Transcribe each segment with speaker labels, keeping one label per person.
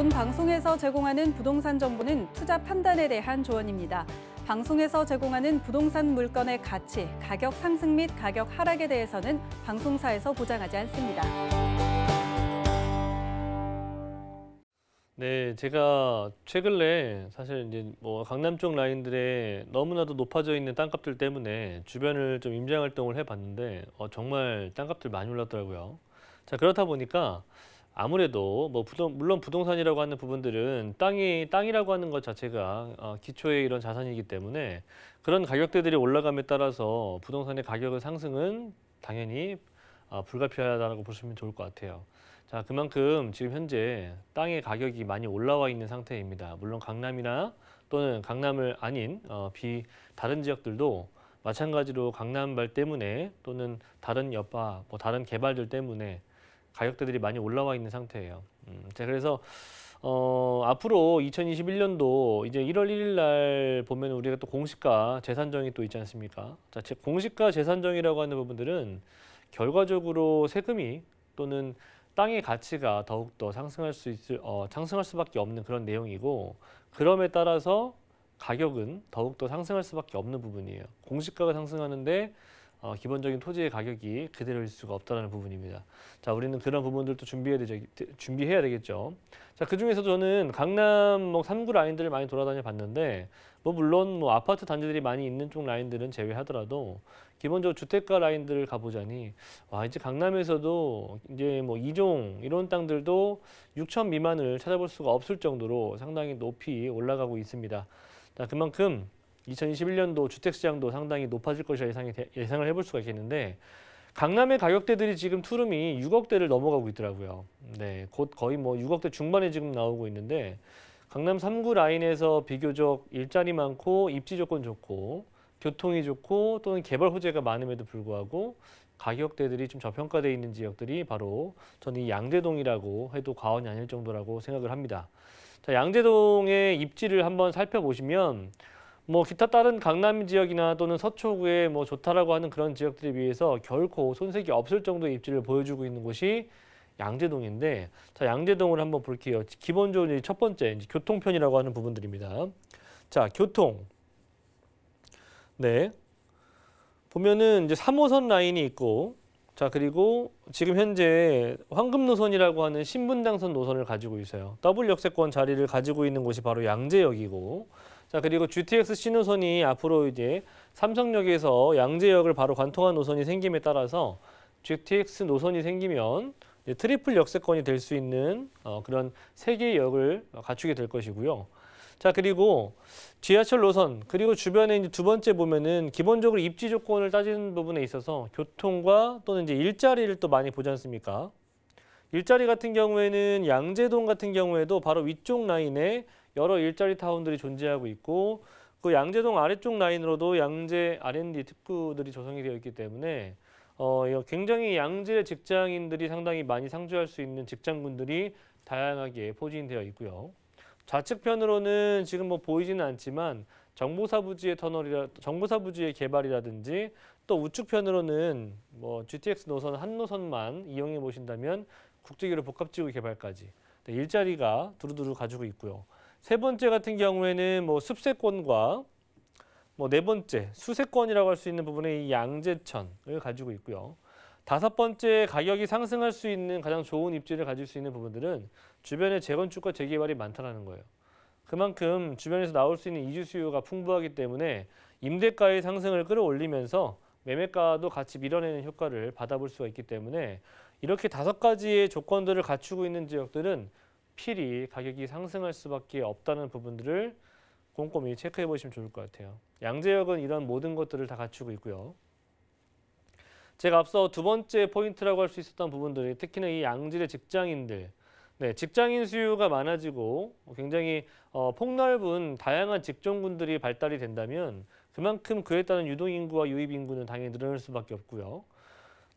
Speaker 1: 본 방송에서 제공하는 부동산 정보는 투자 판단에 대한 조언입니다. 방송에서 제공하는 부동산 물건의 가치, 가격 상승 및 가격 하락에 대해서는 방송사에서 보장하지 않습니다.
Speaker 2: 네, 제가 최근에 사실 이제 뭐 강남 쪽 라인들에 너무나도 높아져 있는 땅값들 때문에 주변을 좀 임장 활동을 해봤는데 어, 정말 땅값들 많이 올랐더라고요. 자 그렇다 보니까 아무래도 뭐 부동, 물론 부동산이라고 하는 부분들은 땅이 땅이라고 하는 것 자체가 어, 기초의 이런 자산이기 때문에 그런 가격대들이 올라감에 따라서 부동산의 가격의 상승은 당연히 어, 불가피하다고 보시면 좋을 것 같아요. 자, 그만큼 지금 현재 땅의 가격이 많이 올라와 있는 상태입니다. 물론 강남이나 또는 강남을 아닌 어, 비 다른 지역들도 마찬가지로 강남발 때문에 또는 다른 여파, 뭐 다른 개발들 때문에 가격대들이 많이 올라와 있는 상태예요. 음, 자, 그래서 어, 앞으로 2021년도 이제 1월 1일 날 보면 우리가 또 공시가 재산정이 또 있지 않습니까? 자, 제- 공시가 재산정이라고 하는 부분들은 결과적으로 세금이 또는 땅의 가치가 더욱 더 상승할 수 있을 어, 상승할 수밖에 없는 그런 내용이고 그럼에 따라서 가격은 더욱 더 상승할 수밖에 없는 부분이에요. 공시가가 상승하는데 어, 기본적인 토지의 가격이 그대로일 수가 없다는 부분입니다. 자, 우리는 그런 부분들도 준비해야 되죠, 준비해야 되겠죠. 자, 그 중에서도 저는 강남 뭐 3구 라인들을 많이 돌아다녀 봤는데 뭐 물론 뭐 아파트 단지들이 많이 있는 쪽 라인들은 제외하더라도 기본적으로 주택가 라인들을 가보자니 와 이제 강남에서도 이제 뭐 이종 이런 땅들도 6천 미만을 찾아볼 수가 없을 정도로 상당히 높이 올라가고 있습니다. 자 그만큼 2021년도 주택 시장도 상당히 높아질 것이라 예상이 돼- 예상을 해볼 수가 있겠는데 강남의 가격대들이 지금 투룸이 6억대를 넘어가고 있더라고요. 네, 곧 거의 뭐 6억대 중반에 지금 나오고 있는데 강남 3구 라인에서 비교적 일자리 많고 입지 조건 좋고 교통이 좋고 또는 개발 호재가 많음에도 불구하고 가격대들이 좀 저평가되어 있는 지역들이 바로 저는 이 양재동이라고 해도 과언이 아닐 정도라고 생각을 합니다. 자, 양재동의 입지를 한번 살펴보시면 뭐 기타 다른 강남 지역이나 또는 서초구에 뭐 좋다라고 하는 그런 지역들에 비해서 결코 손색이 없을 정도의 입지를 보여주고 있는 곳이 양재동인데 자 양재동을 한번 볼게요. 기본적으로 첫 번째 이제 교통편이라고 하는 부분들입니다. 자 교통 네 보면은 이제 3호선 라인이 있고 자 그리고 지금 현재 황금 노선이라고 하는 신분당선 노선을 가지고 있어요. 더블 역세권 자리를 가지고 있는 곳이 바로 양재역이고 자 그리고 GTX C노선이 앞으로 이제 삼성역에서 양재역을 바로 관통한 노선이 생김에 따라서 GTX 노선이 생기면 triple 역세권이 될 수 있는 어, 그런 세 개의 역을 갖추게 될 것이고요. 자 그리고 지하철 노선 그리고 주변에 이제 두 번째 보면은 기본적으로 입지 조건을 따지는 부분에 있어서 교통과 또는 이제 일자리를 또 많이 보지 않습니까? 일자리 같은 경우에는 양재동 같은 경우에도 바로 위쪽 라인에 여러 일자리 타운들이 존재하고 있고 그 양재동 아래쪽 라인으로도 양재 R&D 특구들이 조성이 되어 있기 때문에 어, 굉장히 양재 직장인들이 상당히 많이 상주할 수 있는 직장군들이 다양하게 포진되어 있고요. 좌측편으로는 지금 뭐 보이지는 않지만 정보사 부지의 터널이라 정보사 부지의 개발이라든지 또 우측편으로는 뭐 GTX 노선 한 노선만 이용해 보신다면 국제기로 복합지구 개발까지 네, 일자리가 두루두루 가지고 있고요. 세 번째 같은 경우에는 뭐 습세권과 뭐 네 번째 수세권이라고 할 수 있는 부분의 이 양재천을 가지고 있고요. 다섯 번째 가격이 상승할 수 있는 가장 좋은 입지를 가질 수 있는 부분들은 주변에 재건축과 재개발이 많다라는 거예요. 그만큼 주변에서 나올 수 있는 이주 수요가 풍부하기 때문에 임대가의 상승을 끌어올리면서 매매가도 같이 밀어내는 효과를 받아볼 수가 있기 때문에 이렇게 다섯 가지의 조건들을 갖추고 있는 지역들은 필히 가격이 상승할 수밖에 없다는 부분들을 꼼꼼히 체크해 보시면 좋을 것 같아요. 양재역은 이런 모든 것들을 다 갖추고 있고요. 제가 앞서 두 번째 포인트라고 할 수 있었던 부분들이 특히나 이 양질의 직장인들, 네, 직장인 수요가 많아지고 굉장히 어, 폭넓은 다양한 직종군들이 발달이 된다면 그만큼 그에 따른 유동인구와 유입인구는 당연히 늘어날 수밖에 없고요.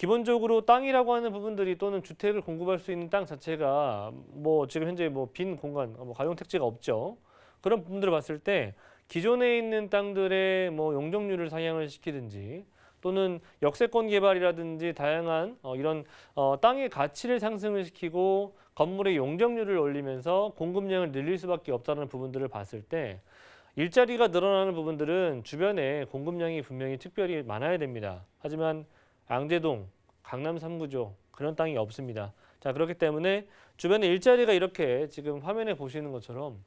Speaker 2: 기본적으로 땅이라고 하는 부분들이 또는 주택을 공급할 수 있는 땅 자체가 뭐 지금 현재 뭐 빈 공간, 뭐 가용 택지가 없죠. 그런 부분들을 봤을 때 기존에 있는 땅들의 뭐 용적률을 상향을 시키든지 또는 역세권 개발이라든지 다양한 어, 이런 어, 땅의 가치를 상승을 시키고 건물의 용적률을 올리면서 공급량을 늘릴 수밖에 없다는 부분들을 봤을 때 일자리가 늘어나는 부분들은 주변에 공급량이 분명히 특별히 많아야 됩니다. 하지만 양재동, 강남 3구조 그런 땅이 없습니다. 자 그렇기 때문에 주변에 일자리가 이렇게 지금 화면에 보시는 것처럼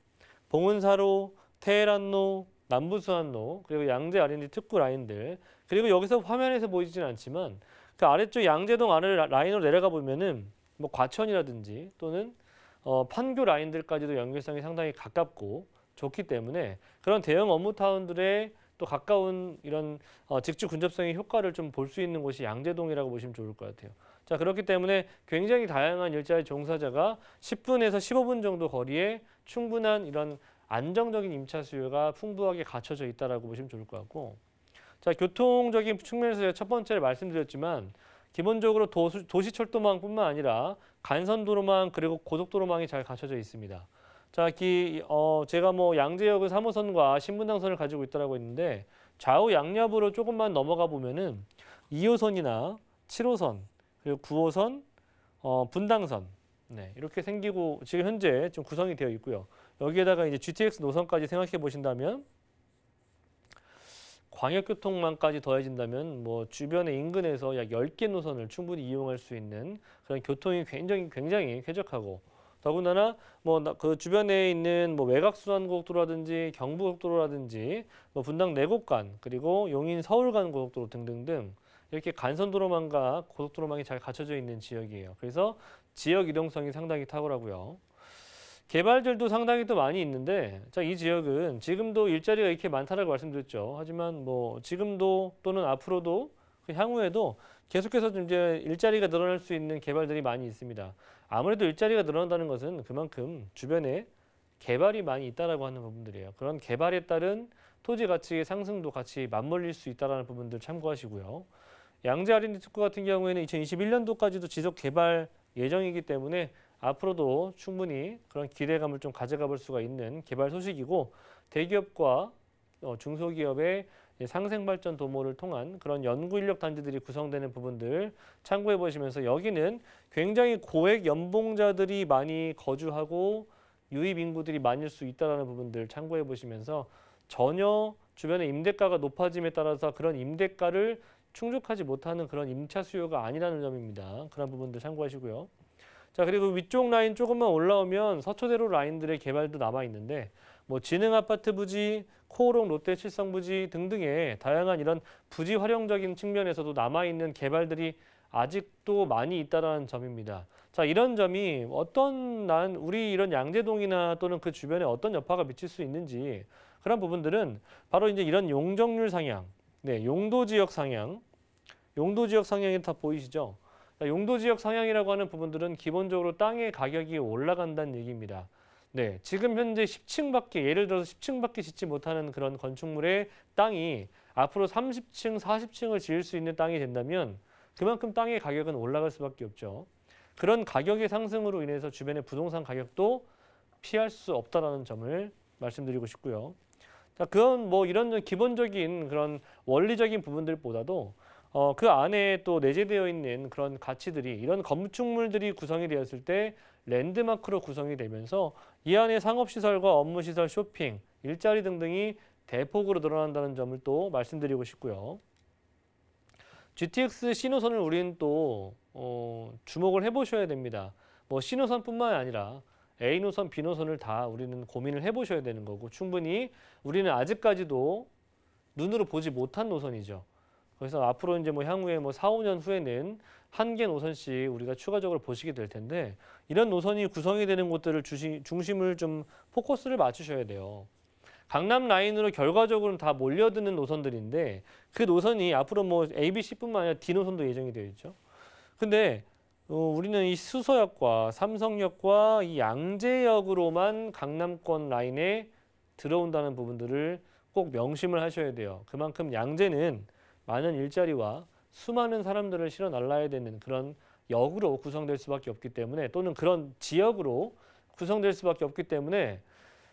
Speaker 2: 봉은사로, 테헤란로, 남부수안로 그리고 양재 R&D 특구 라인들 그리고 여기서 화면에서 보이지는 않지만 그 아래쪽 양재동 아래 라인으로 내려가 보면은 뭐 과천이라든지 또는 어, 판교 라인들까지도 연결성이 상당히 가깝고 좋기 때문에 그런 대형 업무 타운들의 또 가까운 이런 어, 직주 근접성의 효과를 좀 볼 수 있는 곳이 양재동이라고 보시면 좋을 것 같아요. 자 그렇기 때문에 굉장히 다양한 일자리 종사자가 10분에서 15분 정도 거리에 충분한 이런 안정적인 임차 수요가 풍부하게 갖춰져 있다라고 보시면 좋을 것 같고 자 교통적인 측면에서 첫 번째를 말씀드렸지만 기본적으로 도시, 도시철도망뿐만 아니라 간선도로망 그리고 고속도로망이 잘 갖춰져 있습니다. 자, 기, 어, 제가 뭐 양재역은 3호선과 신분당선을 가지고 있다라고 했는데 좌우 양옆으로 조금만 넘어가 보면은 2호선이나 7호선 그리고 9호선, 어, 분당선 네, 이렇게 생기고 지금 현재 좀 구성이 되어 있고요. 여기에다가 이제 GTX 노선까지 생각해 보신다면 광역교통망까지 더해진다면 뭐 주변의 인근에서 약 10개 노선을 충분히 이용할 수 있는 그런 교통이 굉장히 굉장히 쾌적하고 더군다나 뭐 그 주변에 있는 뭐 외곽순환고속도로라든지 경부고속도로라든지 뭐 분당 내곡간 그리고 용인 서울간 고속도로 등등등 이렇게 간선도로망과 고속도로망이 잘 갖춰져 있는 지역이에요. 그래서 지역 이동성이 상당히 탁월하고요. 개발들도 상당히 또 많이 있는데 자, 이 지역은 지금도 일자리가 이렇게 많다라고 말씀드렸죠. 하지만 뭐 지금도 또는 앞으로도 그 향후에도 계속해서 좀 이제 일자리가 늘어날 수 있는 개발들이 많이 있습니다. 아무래도 일자리가 늘어난다는 것은 그만큼 주변에 개발이 많이 있다라고 하는 부분들이에요. 그런 개발에 따른 토지 가치의 상승도 같이 맞물릴 수 있다라는 부분들 참고하시고요. 양재 R&D 특구 같은 경우에는 2021년도까지도 지속 개발 예정이기 때문에 앞으로도 충분히 그런 기대감을 좀 가져가 볼 수가 있는 개발 소식이고 대기업과 어, 중소기업의 상생 발전 도모를 통한 그런 연구 인력 단지들이 구성되는 부분들 참고해 보시면서 여기는 굉장히 고액 연봉자들이 많이 거주하고 유입 인구들이 많을 수 있다라는 부분들 참고해 보시면서 전혀 주변의 임대가가 높아짐에 따라서 그런 임대가를 충족하지 못하는 그런 임차 수요가 아니라는 점입니다. 그런 부분들 참고하시고요. 자 그리고 위쪽 라인 조금만 올라오면 서초대로 라인들의 개발도 남아 있는데 뭐 지능 아파트 부지, 코오롱 롯데 칠성 부지 등등의 다양한 이런 부지 활용적인 측면에서도 남아 있는 개발들이 아직도 많이 있다라는 점입니다. 자 이런 점이 어떤 난 우리 이런 양재동이나 또는 그 주변에 어떤 여파가 미칠 수 있는지 그런 부분들은 바로 이제 이런 용적률 상향, 네 용도 지역 상향, 용도 지역 상향이 다 보이시죠? 용도 지역 상향이라고 하는 부분들은 기본적으로 땅의 가격이 올라간다는 얘기입니다. 네, 지금 현재 10층밖에 예를 들어서 10층밖에 짓지 못하는 그런 건축물의 땅이 앞으로 30층, 40층을 지을 수 있는 땅이 된다면 그만큼 땅의 가격은 올라갈 수밖에 없죠. 그런 가격의 상승으로 인해서 주변의 부동산 가격도 피할 수 없다라는 점을 말씀드리고 싶고요. 자, 그건 뭐 이런 기본적인 그런 원리적인 부분들보다도 어, 그 안에 또 내재되어 있는 그런 가치들이 이런 건축물들이 구성이 되었을 때 랜드마크로 구성이 되면서 이 안에 상업시설과 업무시설, 쇼핑, 일자리 등등이 대폭으로 늘어난다는 점을 또 말씀드리고 싶고요. GTX 신호선을 우리는 또 어, 주목을 해보셔야 됩니다. 뭐 신호선뿐만 아니라 A 노선, B 노선을 다 우리는 고민을 해보셔야 되는 거고 충분히 우리는 아직까지도 눈으로 보지 못한 노선이죠. 그래서 앞으로 이제 뭐 향후에 뭐 4, 5년 후에는 한 개 노선씩 우리가 추가적으로 보시게 될 텐데 이런 노선이 구성이 되는 곳들을 주시, 중심을 좀 포커스를 맞추셔야 돼요. 강남 라인으로 결과적으로는 다 몰려드는 노선들인데 그 노선이 앞으로 뭐 ABC뿐만 아니라 D 노선도 예정이 되어 있죠. 근데 어, 우리는 이 수서역과 삼성역과 이 양재역으로만 강남권 라인에 들어온다는 부분들을 꼭 명심을 하셔야 돼요. 그만큼 양재는 많은 일자리와 수많은 사람들을 실어 날라야 되는 그런 역으로 구성될 수밖에 없기 때문에 또는 그런 지역으로 구성될 수밖에 없기 때문에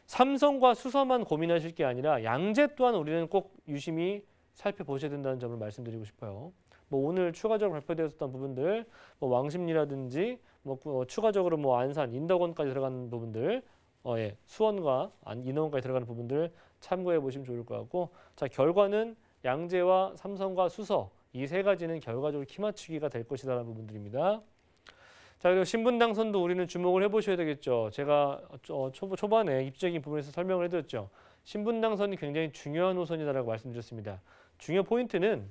Speaker 2: 삼성과 수서만 고민하실 게 아니라 양재 또한 우리는 꼭 유심히 살펴보셔야 된다는 점을 말씀드리고 싶어요. 뭐 오늘 추가적으로 발표되었던 부분들, 뭐 왕십리라든지 뭐 그- 어, 추가적으로 뭐 안산, 인덕원까지 들어가는 부분들, 어, 예, 수원과 안- 인허원까지 들어가는 부분들 참고해 보시면 좋을 것 같고, 자 결과는 양재와 삼성과 수서 이 세 가지는 결과적으로 키 맞추기가 될 것이다라는 부분들입니다. 자 그리고 신분 당선도 우리는 주목을 해보셔야 되겠죠. 제가 어, 초, 초반에 입지적인 부분에서 설명을 해드렸죠. 신분 당선이 굉장히 중요한 노선이다라고 말씀드렸습니다. 중요 포인트는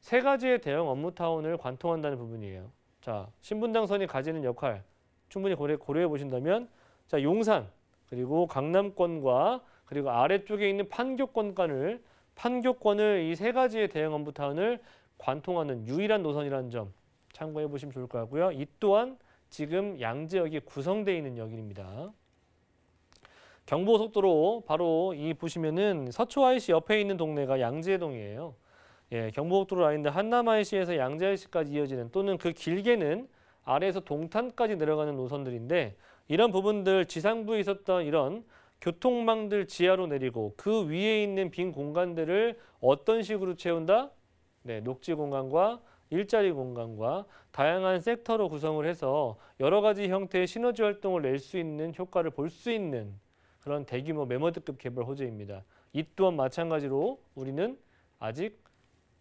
Speaker 2: 세 가지의 대형 업무 타운을 관통한다는 부분이에요. 자 신분 당선이 가지는 역할 충분히 고려, 고려해 보신다면 자 용산 그리고 강남권과 그리고 아래쪽에 있는 판교권간을 판교권을 이 세 가지의 대형 업무 타운을 관통하는 유일한 노선이라는 점 참고해 보시면 좋을 것 같고요. 이 또한 지금 양재역이 구성되어 있는 역입니다. 경부고속도로 바로 이 보시면은 서초 IC 옆에 있는 동네가 양재동이에요. 예, 경부고속도로 라인들 한남 IC에서 양재 IC까지 이어지는 또는 그 길게는 아래에서 동탄까지 내려가는 노선들인데 이런 부분들 지상부에 있었던 이런 교통망들 지하로 내리고 그 위에 있는 빈 공간들을 어떤 식으로 채운다? 네, 녹지 공간과 일자리 공간과 다양한 섹터로 구성을 해서 여러 가지 형태의 시너지 활동을 낼 수 있는 효과를 볼 수 있는 그런 대규모 메머드급 개발 호재입니다. 이 또한 마찬가지로 우리는 아직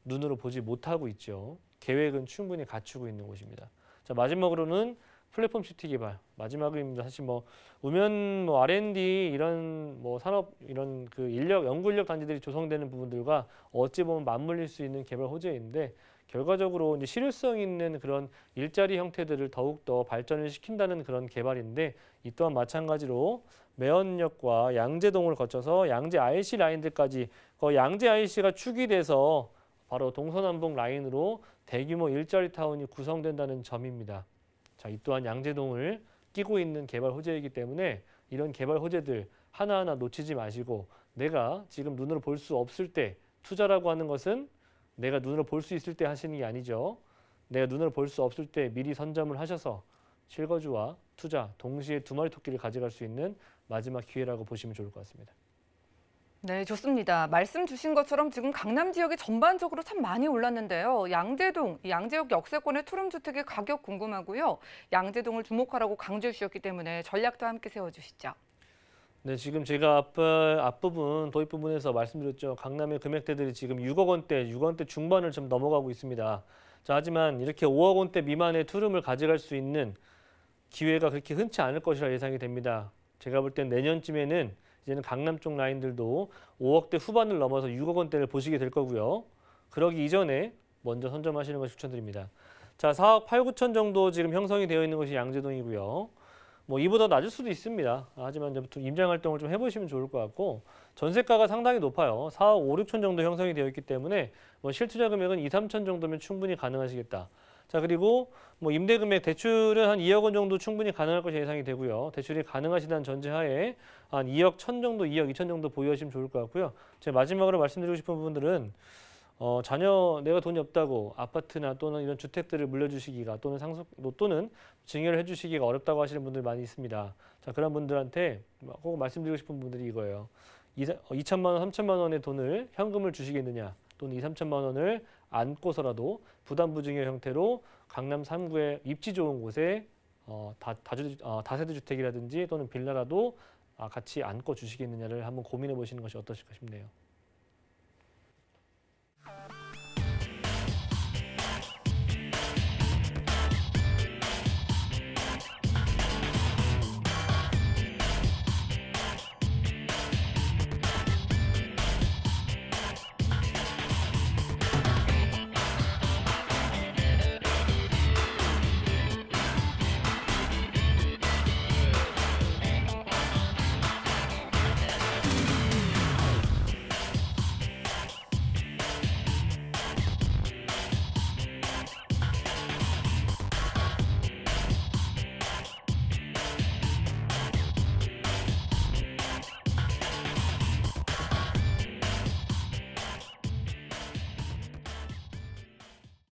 Speaker 2: 눈으로 보지 못하고 있죠. 계획은 충분히 갖추고 있는 곳입니다. 자 마지막으로는 플랫폼 시티 개발 마지막입니다. 사실 뭐 우면 뭐 R&D 이런 뭐 산업 이런 그 인력 연구 인력 단지들이 조성되는 부분들과 어찌 보면 맞물릴 수 있는 개발 호재인데 결과적으로 이제 실효성 있는 그런 일자리 형태들을 더욱 더 발전을 시킨다는 그런 개발인데 이 또한 마찬가지로 매원역과 양재동을 거쳐서 양재 IC 라인들까지 그 양재 IC가 축이 돼서 바로 동서남북 라인으로 대규모 일자리 타운이 구성된다는 점입니다. 자, 이 또한 양재동을 끼고 있는 개발 호재이기 때문에 이런 개발 호재들 하나하나 놓치지 마시고 내가 지금 눈으로 볼 수 없을 때 투자라고 하는 것은 내가 눈으로 볼 수 있을 때 하시는 게 아니죠. 내가 눈으로 볼 수 없을 때 미리 선점을 하셔서 실거주와 투자 동시에 두 마리 토끼를 가져갈 수 있는 마지막 기회라고 보시면 좋을 것 같습니다.
Speaker 3: 네, 좋습니다. 말씀 주신 것처럼 지금 강남 지역이 전반적으로 참 많이 올랐는데요. 양재동, 이 양재역 역세권의 투룸주택의 가격 궁금하고요. 양재동을 주목하라고 강조해 주셨기 때문에 전략도 함께 세워주시죠.
Speaker 2: 네, 지금 제가 앞, 앞부분 도입 부분에서 말씀드렸죠. 강남의 금액대들이 지금 6억 원대, 6억 원대 중반을 좀 넘어가고 있습니다. 자, 하지만 이렇게 5억 원대 미만의 투룸을 가져갈 수 있는 기회가 그렇게 흔치 않을 것이라 예상이 됩니다. 제가 볼 땐 내년쯤에는 이제는 강남 쪽 라인들도 5억대 후반을 넘어서 6억 원대를 보시게 될 거고요. 그러기 이전에 먼저 선점하시는 것을 추천드립니다. 자, 4억 8, 9천 정도 지금 형성이 되어 있는 것이 양재동이고요. 뭐 이보다 낮을 수도 있습니다. 하지만 좀 임장 활동을 좀 해보시면 좋을 것 같고 전세가가 상당히 높아요. 4억 5, 6천 정도 형성이 되어 있기 때문에 뭐 실투자 금액은 2, 3천 정도면 충분히 가능하시겠다. 자 그리고 뭐 임대 금액 대출은 한 2억 원 정도 충분히 가능할 것이 예상이 되고요. 대출이 가능하시다는 전제하에 한 2억 1천 정도, 2억 2천 정도 보유하시면 좋을 것 같고요. 제가 마지막으로 말씀드리고 싶은 부분들은 어, 자녀 내가 돈이 없다고 아파트나 또는 이런 주택들을 물려주시기가 또는 상속 또는 증여를 해주시기가 어렵다고 하시는 분들 많이 있습니다. 자 그런 분들한테 꼭 말씀드리고 싶은 분들이 이거예요. 2천만 원, 3천만 원의 돈을 현금을 주시겠느냐 또는 2, 3천만 원을 안고서라도 부담 부증의 형태로 강남 3구의 입지 좋은 곳에 어, 다, 다주, 어, 다세대 주택이라든지 또는 빌라라도 아, 같이 안고 주시겠느냐를 한번 고민해 보시는 것이 어떠실까 싶네요.